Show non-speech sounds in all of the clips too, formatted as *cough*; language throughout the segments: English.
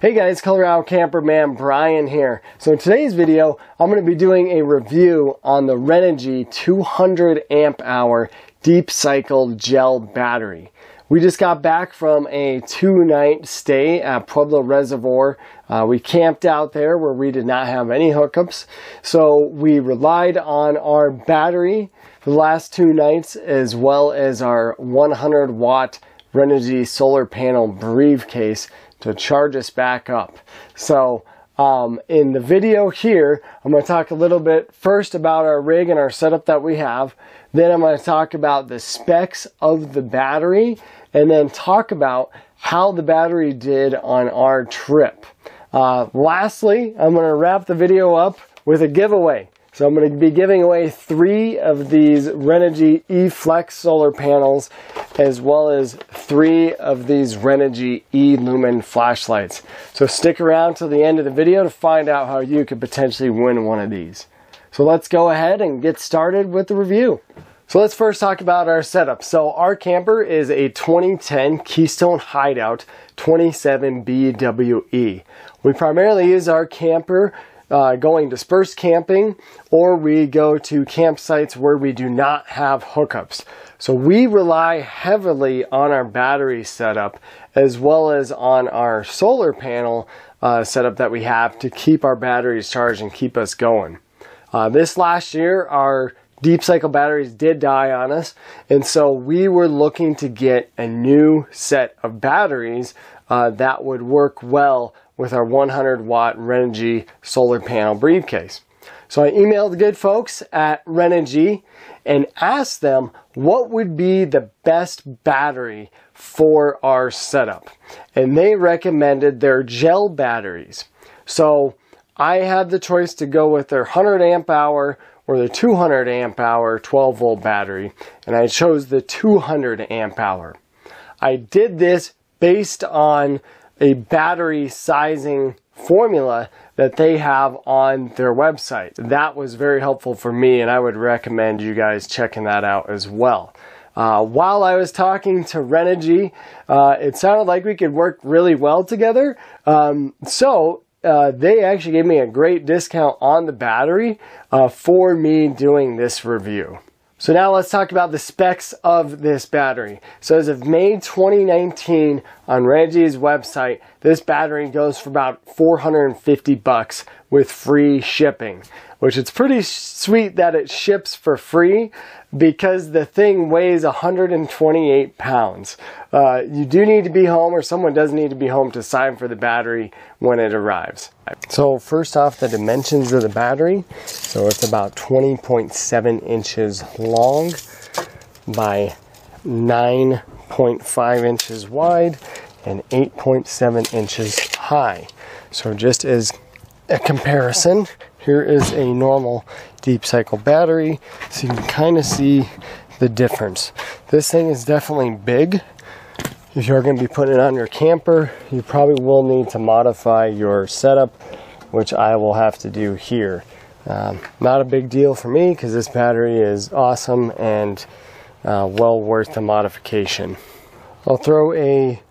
Hey guys, Colorado Camperman Brian here. So in today's video, I'm going to be doing a review on the Renogy 200 amp hour deep cycle gel battery. We just got back from a two night stay at Pueblo Reservoir. Uh, we camped out there where we did not have any hookups. So we relied on our battery for the last two nights as well as our 100 watt Renogy solar panel briefcase to charge us back up. So um, in the video here, I'm going to talk a little bit first about our rig and our setup that we have. Then I'm going to talk about the specs of the battery and then talk about how the battery did on our trip. Uh, lastly, I'm going to wrap the video up with a giveaway. So I'm going to be giving away three of these Renogy eFlex solar panels as well as three of these Renogy E-Lumen flashlights. So stick around till the end of the video to find out how you could potentially win one of these. So let's go ahead and get started with the review. So let's first talk about our setup. So our camper is a 2010 Keystone Hideout 27 BWE. We primarily use our camper uh, going dispersed camping or we go to campsites where we do not have hookups. So we rely heavily on our battery setup as well as on our solar panel uh, setup that we have to keep our batteries charged and keep us going. Uh, this last year, our deep cycle batteries did die on us, and so we were looking to get a new set of batteries uh, that would work well with our 100 watt Renogy solar panel briefcase. So I emailed the good folks at Renogy and asked them what would be the best battery for our setup. And they recommended their gel batteries. So I had the choice to go with their 100 amp hour or the 200 amp hour 12 volt battery and I chose the 200 amp hour. I did this based on a battery sizing formula that they have on their website. That was very helpful for me, and I would recommend you guys checking that out as well. Uh, while I was talking to Renogy, uh, it sounded like we could work really well together. Um, so uh, they actually gave me a great discount on the battery uh, for me doing this review. So now let's talk about the specs of this battery. So as of May 2019 on Renogy's website, this battery goes for about 450 bucks with free shipping, which it's pretty sweet that it ships for free because the thing weighs 128 pounds. Uh, you do need to be home or someone does need to be home to sign for the battery when it arrives. So first off the dimensions of the battery. So it's about 20.7 inches long by 9.5 inches wide and 8.7 inches high. So just as a comparison, here is a normal deep cycle battery so you can kind of see the difference. This thing is definitely big. If you're going to be putting it on your camper, you probably will need to modify your setup, which I will have to do here. Um, not a big deal for me because this battery is awesome and uh, well worth the modification. I'll throw a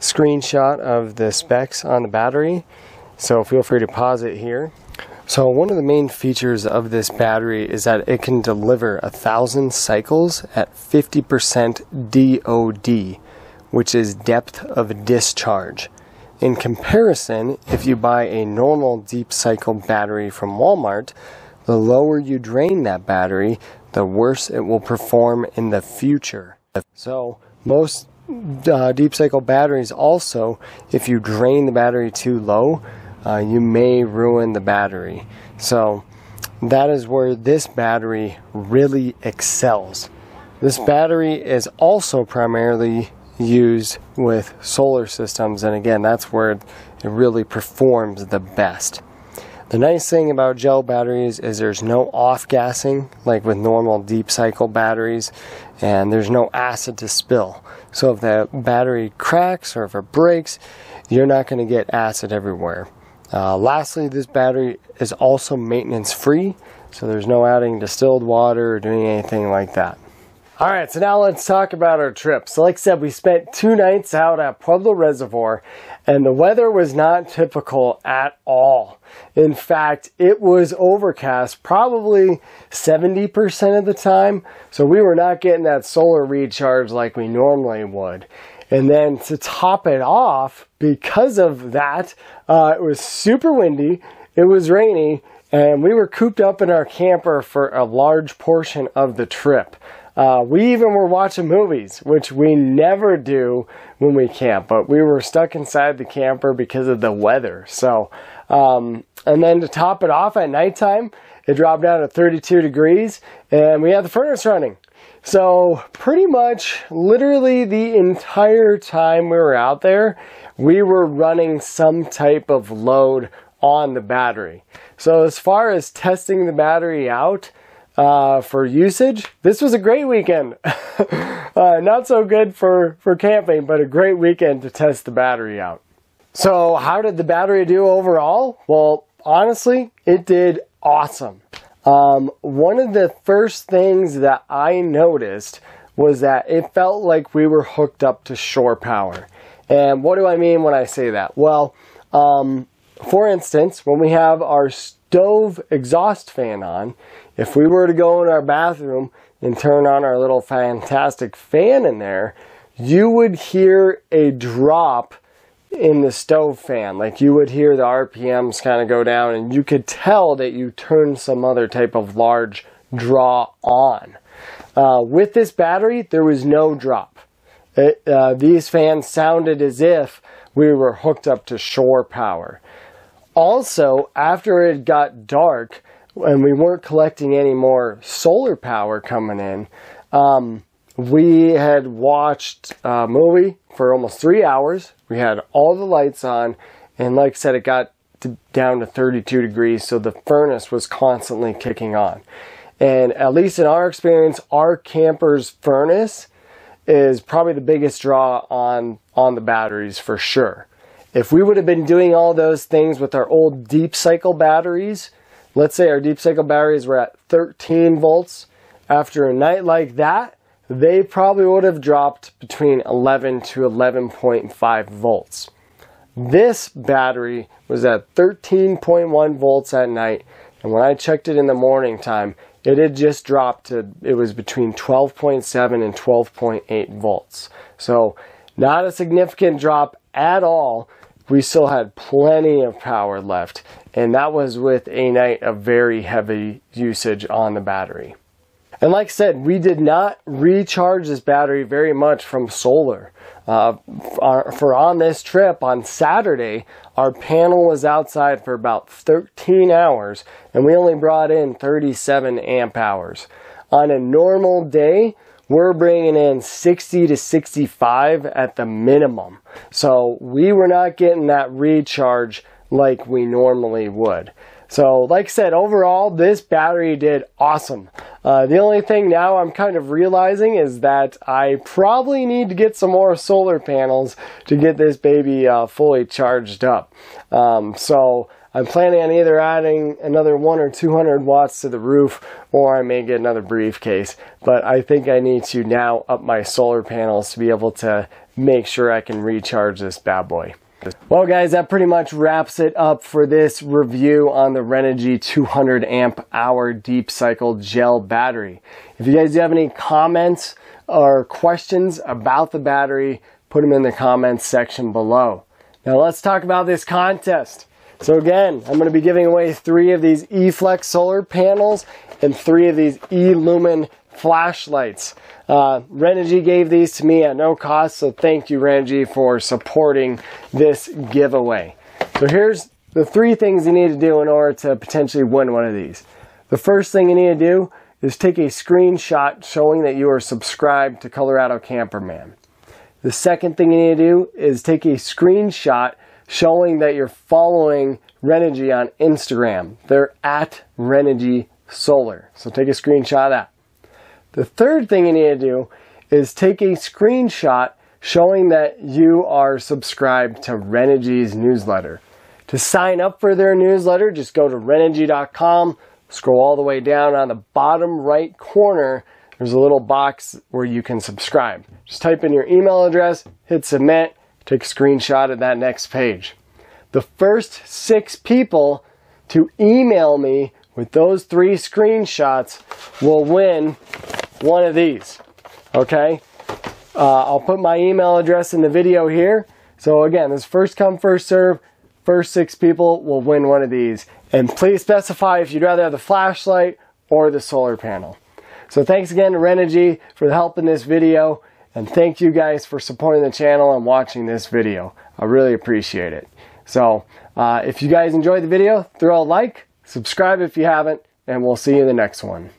screenshot of the specs on the battery, so feel free to pause it here. So one of the main features of this battery is that it can deliver a thousand cycles at 50% DOD, which is depth of discharge. In comparison, if you buy a normal deep cycle battery from Walmart, the lower you drain that battery, the worse it will perform in the future. So most uh, deep cycle batteries also, if you drain the battery too low, uh, you may ruin the battery. So that is where this battery really excels. This battery is also primarily used with solar systems, and again, that's where it really performs the best. The nice thing about gel batteries is there's no off gassing like with normal deep cycle batteries, and there's no acid to spill. So if the battery cracks or if it breaks, you're not going to get acid everywhere. Uh, lastly, this battery is also maintenance free, so there's no adding distilled water or doing anything like that. All right, so now let's talk about our trip. So like I said, we spent two nights out at Pueblo Reservoir and the weather was not typical at all. In fact, it was overcast probably 70% of the time. So we were not getting that solar recharge like we normally would. And then to top it off, because of that, uh, it was super windy, it was rainy, and we were cooped up in our camper for a large portion of the trip. Uh, we even were watching movies, which we never do when we camp, but we were stuck inside the camper because of the weather. So, um, and then to top it off at nighttime, it dropped down to 32 degrees and we had the furnace running. So pretty much literally the entire time we were out there, we were running some type of load on the battery. So as far as testing the battery out, uh, for usage, this was a great weekend. *laughs* uh, not so good for, for camping, but a great weekend to test the battery out. So how did the battery do overall? Well, honestly, it did awesome. Um, one of the first things that I noticed was that it felt like we were hooked up to shore power. And what do I mean when I say that? Well, um, for instance, when we have our stove exhaust fan on, if we were to go in our bathroom and turn on our little fantastic fan in there, you would hear a drop in the stove fan. Like you would hear the RPMs kind of go down and you could tell that you turned some other type of large draw on. Uh, with this battery, there was no drop. It, uh, these fans sounded as if we were hooked up to shore power. Also, after it got dark, and we weren't collecting any more solar power coming in, um, we had watched a movie for almost three hours. We had all the lights on, and like I said, it got to, down to 32 degrees, so the furnace was constantly kicking on. And at least in our experience, our camper's furnace is probably the biggest draw on on the batteries for sure. If we would have been doing all those things with our old deep cycle batteries, Let's say our deep cycle batteries were at 13 volts. After a night like that, they probably would have dropped between 11 to 11.5 volts. This battery was at 13.1 volts at night, and when I checked it in the morning time, it had just dropped to, it was between 12.7 and 12.8 volts. So, not a significant drop at all. We still had plenty of power left, and that was with a night of very heavy usage on the battery. And like I said, we did not recharge this battery very much from solar. Uh, for on this trip on Saturday, our panel was outside for about 13 hours and we only brought in 37 amp hours. On a normal day, we're bringing in 60 to 65 at the minimum. So we were not getting that recharge like we normally would. So, like I said, overall, this battery did awesome. Uh, the only thing now I'm kind of realizing is that I probably need to get some more solar panels to get this baby uh, fully charged up. Um, so, I'm planning on either adding another one or 200 watts to the roof, or I may get another briefcase. But I think I need to now up my solar panels to be able to make sure I can recharge this bad boy. Well guys, that pretty much wraps it up for this review on the Renogy 200 amp hour deep cycle gel battery. If you guys do have any comments or questions about the battery, put them in the comments section below. Now let's talk about this contest. So again, I'm going to be giving away three of these eFlex solar panels and three of these eLumen flashlights. Uh, Renogy gave these to me at no cost, so thank you, Renogy, for supporting this giveaway. So here's the three things you need to do in order to potentially win one of these. The first thing you need to do is take a screenshot showing that you are subscribed to Colorado Camperman. The second thing you need to do is take a screenshot showing that you're following Renogy on Instagram. They're at Renogy Solar. So take a screenshot of that. The third thing you need to do is take a screenshot showing that you are subscribed to Renogy's newsletter. To sign up for their newsletter, just go to Renogy.com, scroll all the way down on the bottom right corner. there's a little box where you can subscribe. Just type in your email address, hit submit, take a screenshot of that next page. The first six people to email me with those three screenshots will win one of these. Okay? Uh, I'll put my email address in the video here. So again, this first come, first serve. First six people will win one of these. And please specify if you'd rather have the flashlight or the solar panel. So thanks again to Renogy for the help in this video. And thank you guys for supporting the channel and watching this video. I really appreciate it. So uh, if you guys enjoyed the video, throw a like, subscribe if you haven't, and we'll see you in the next one.